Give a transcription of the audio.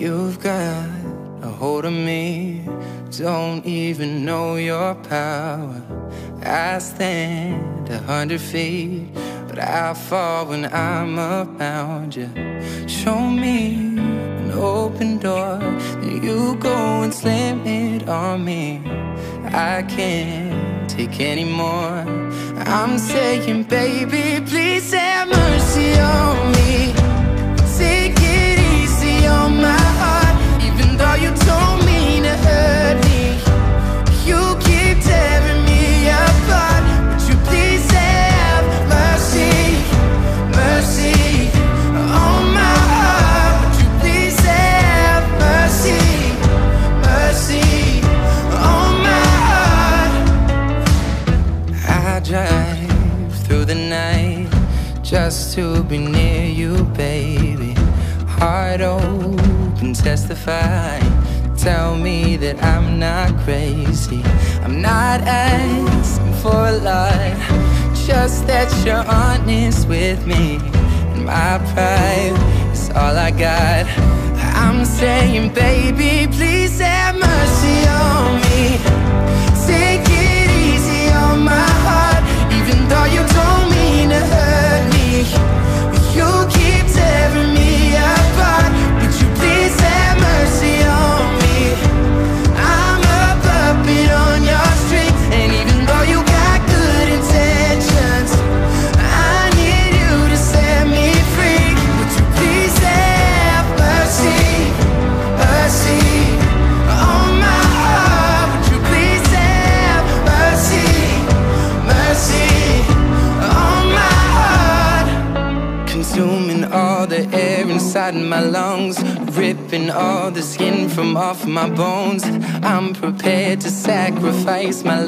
a hold of me. Don't even know your power. I stand a hundred feet, but I fall when I'm around you. Show me an open door, then you go and slam it on me. I can't take anymore. I'm saying, baby, please have drive through the night just to be near you, baby. Heart open, testify. Tell me that I'm not crazy. I'm not asking for a lot, just that you're honest with me. And my pride is all I got. I'm saying, baby, please have mercy on air inside my lungs, ripping all the skin from off my bones. I'm prepared to sacrifice my life.